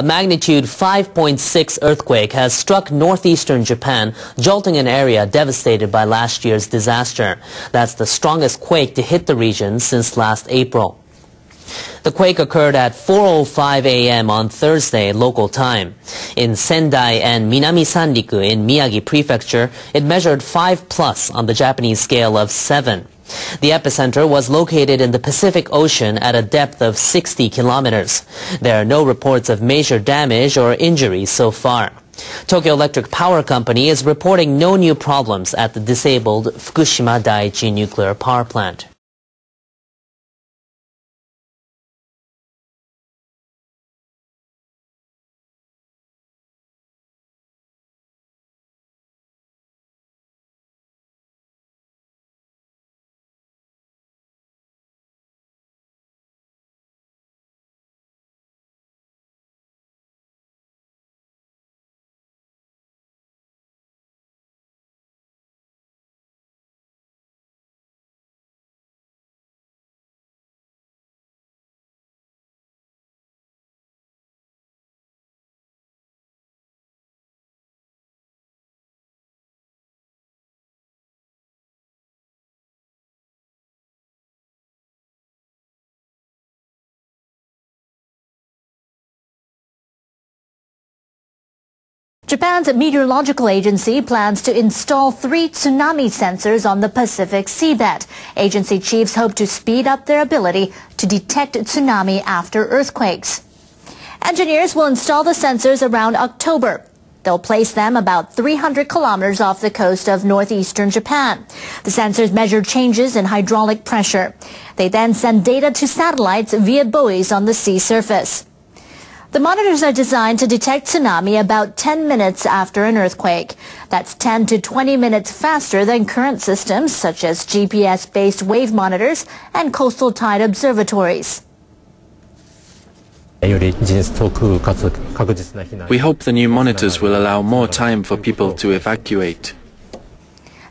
A magnitude 5.6 earthquake has struck northeastern Japan, jolting an area devastated by last year's disaster. That's the strongest quake to hit the region since last April. The quake occurred at 4.05 a.m. on Thursday local time. In Sendai and Minami Sanriku in Miyagi Prefecture, it measured 5 plus on the Japanese scale of 7. The epicenter was located in the Pacific Ocean at a depth of 60 kilometers. There are no reports of major damage or injuries so far. Tokyo Electric Power Company is reporting no new problems at the disabled Fukushima Daiichi nuclear power plant. Japan's meteorological agency plans to install three tsunami sensors on the Pacific seabed. Agency chiefs hope to speed up their ability to detect tsunami after earthquakes. Engineers will install the sensors around October. They'll place them about 300 kilometers off the coast of northeastern Japan. The sensors measure changes in hydraulic pressure. They then send data to satellites via buoys on the sea surface. The monitors are designed to detect tsunami about 10 minutes after an earthquake. That's 10 to 20 minutes faster than current systems such as GPS-based wave monitors and coastal tide observatories. We hope the new monitors will allow more time for people to evacuate.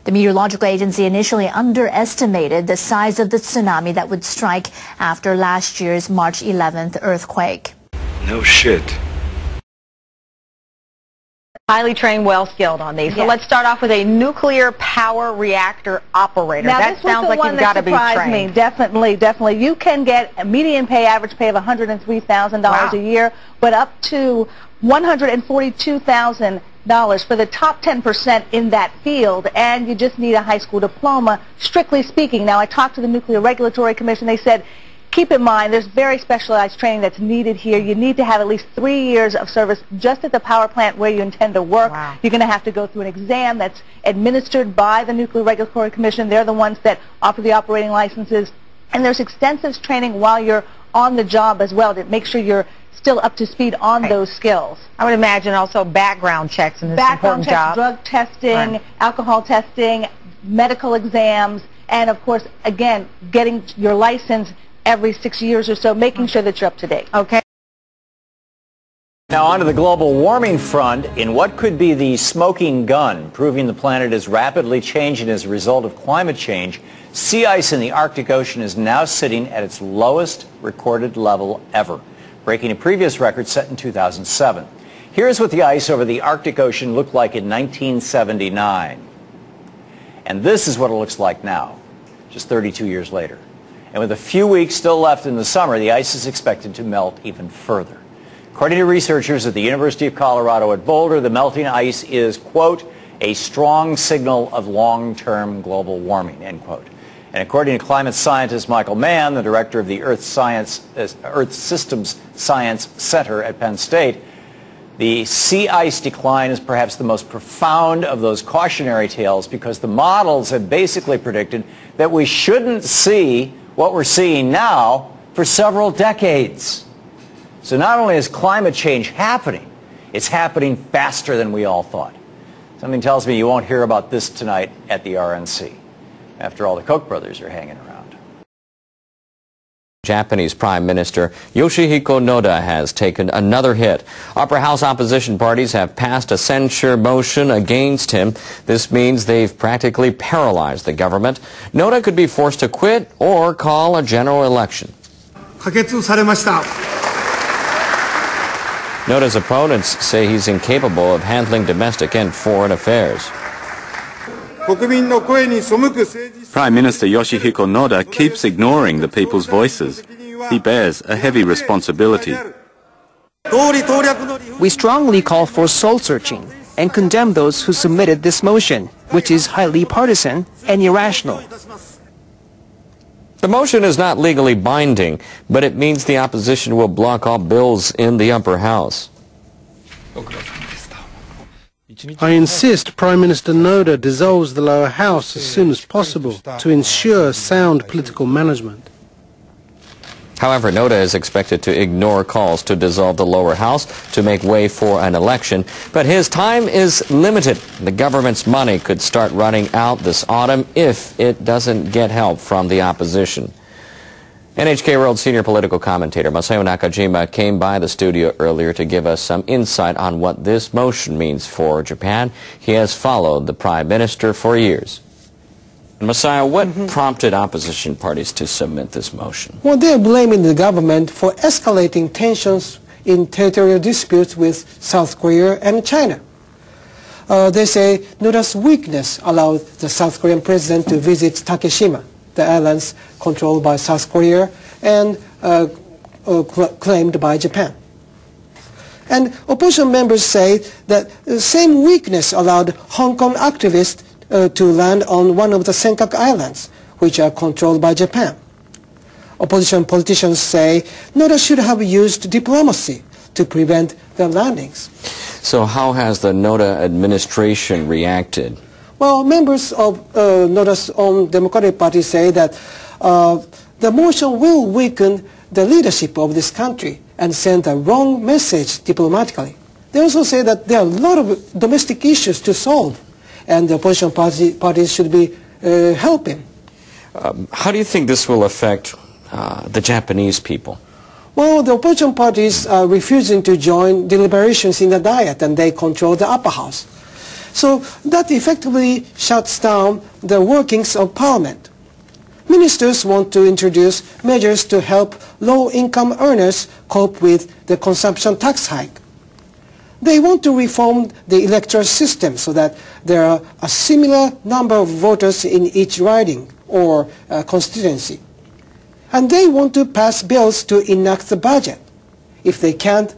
The Meteorological Agency initially underestimated the size of the tsunami that would strike after last year's March 11th earthquake. No shit. Highly trained, well skilled on these. So let's start off with a nuclear power reactor operator. Now, that sounds like you've got to be trained. Me. Definitely, definitely. You can get a median pay, average pay of $103,000 wow. a year, but up to $142,000 for the top 10% in that field, and you just need a high school diploma, strictly speaking. Now, I talked to the Nuclear Regulatory Commission. They said keep in mind there's very specialized training that's needed here. You need to have at least three years of service just at the power plant where you intend to work. Wow. You're going to have to go through an exam that's administered by the Nuclear Regulatory Commission. They're the ones that offer the operating licenses. And there's extensive training while you're on the job as well to make sure you're still up to speed on right. those skills. I would imagine also background checks in this background important checks, job. drug testing, right. alcohol testing, medical exams, and of course, again, getting your license every six years or so, making sure that you're up to date. Okay. Now onto the global warming front in what could be the smoking gun, proving the planet is rapidly changing as a result of climate change. Sea ice in the Arctic Ocean is now sitting at its lowest recorded level ever, breaking a previous record set in 2007. Here's what the ice over the Arctic Ocean looked like in 1979. And this is what it looks like now, just 32 years later. And with a few weeks still left in the summer, the ice is expected to melt even further. According to researchers at the University of Colorado at Boulder, the melting ice is, quote, a strong signal of long-term global warming, end quote. And according to climate scientist Michael Mann, the director of the Earth, Science, uh, Earth Systems Science Center at Penn State, the sea ice decline is perhaps the most profound of those cautionary tales because the models have basically predicted that we shouldn't see what we're seeing now for several decades. So not only is climate change happening, it's happening faster than we all thought. Something tells me you won't hear about this tonight at the RNC. After all, the Koch brothers are hanging around. Japanese Prime Minister Yoshihiko Noda has taken another hit. Upper house opposition parties have passed a censure motion against him. This means they've practically paralyzed the government. Noda could be forced to quit or call a general election. Noda's opponents say he's incapable of handling domestic and foreign affairs. Prime Minister Yoshihiko Noda keeps ignoring the people's voices. He bears a heavy responsibility. We strongly call for soul searching and condemn those who submitted this motion, which is highly partisan and irrational. The motion is not legally binding, but it means the opposition will block all bills in the upper house. I insist Prime Minister Noda dissolves the lower house as soon as possible to ensure sound political management. However, Noda is expected to ignore calls to dissolve the lower house to make way for an election. But his time is limited. The government's money could start running out this autumn if it doesn't get help from the opposition. NHK World senior political commentator Masayo Nakajima came by the studio earlier to give us some insight on what this motion means for Japan. He has followed the prime minister for years. Masayo, what mm -hmm. prompted opposition parties to submit this motion? Well, they're blaming the government for escalating tensions in territorial disputes with South Korea and China. Uh, they say Noda's weakness allowed the South Korean president to visit Takeshima, the islands controlled by South Korea and uh, uh, cl claimed by Japan. And opposition members say that the same weakness allowed Hong Kong activists uh, to land on one of the Senkaku Islands, which are controlled by Japan. Opposition politicians say Noda should have used diplomacy to prevent the landings. So how has the Noda administration reacted? Well, members of uh, Noda's own Democratic Party say that uh, the motion will weaken the leadership of this country and send a wrong message diplomatically. They also say that there are a lot of domestic issues to solve and the opposition party, parties should be uh, helping. Um, how do you think this will affect uh, the Japanese people? Well, the opposition parties are refusing to join deliberations in the Diet and they control the upper house. So that effectively shuts down the workings of parliament. Ministers want to introduce measures to help low-income earners cope with the consumption tax hike. They want to reform the electoral system so that there are a similar number of voters in each riding or uh, constituency. And they want to pass bills to enact the budget. If they can't,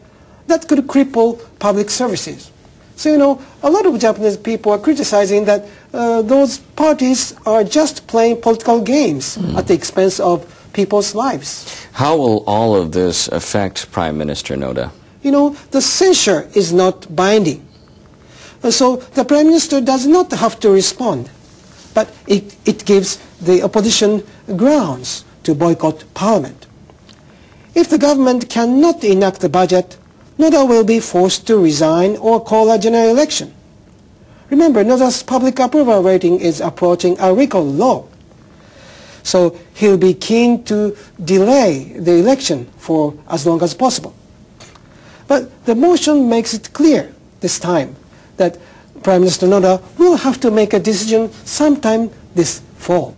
that could cripple public services. So, you know, a lot of Japanese people are criticizing that uh, those parties are just playing political games mm. at the expense of people's lives. How will all of this affect Prime Minister Noda? you know, the censure is not binding. So the Prime Minister does not have to respond, but it, it gives the opposition grounds to boycott Parliament. If the government cannot enact the budget, Noda will be forced to resign or call a general election. Remember, Noda's public approval rating is approaching a record low. So he'll be keen to delay the election for as long as possible. But the motion makes it clear this time that Prime Minister Noda will have to make a decision sometime this fall.